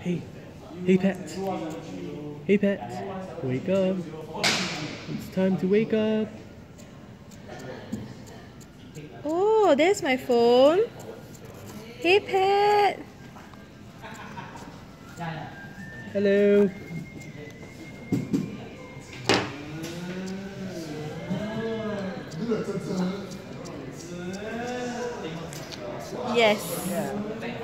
Hey, hey pet. Hey pet, wake up. It's time to wake up. Oh, there's my phone. Hey, pet. Hello. Yes.